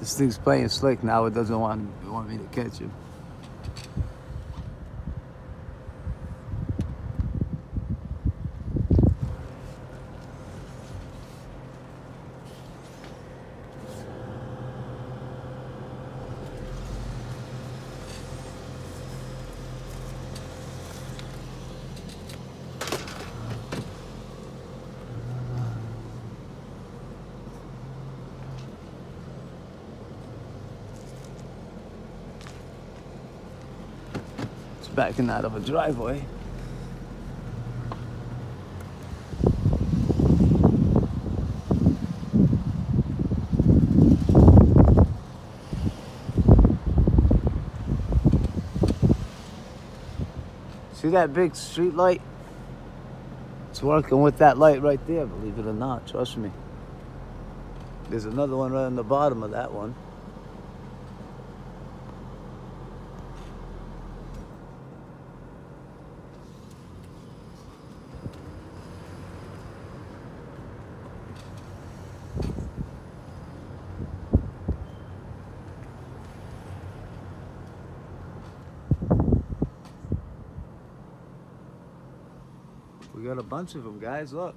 This thing's playing slick now. It doesn't want, want me to catch him. Backing out of a driveway. See that big street light? It's working with that light right there, believe it or not, trust me. There's another one right on the bottom of that one. We got a bunch of them, guys. Look,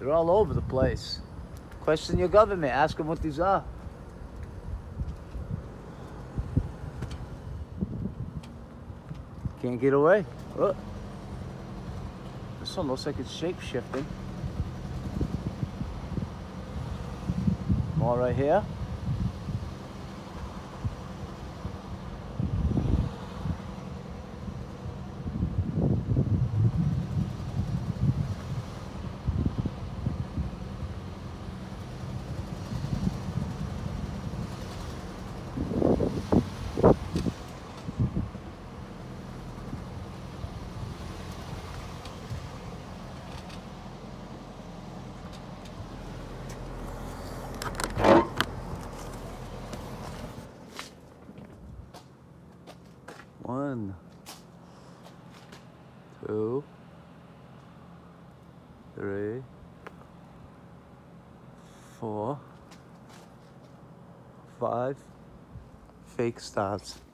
they're all over the place. Question your government. Ask them what these are. Can't get away. Look. This one looks like it's shape shifting. More right here. One, two, three, four, five fake stars.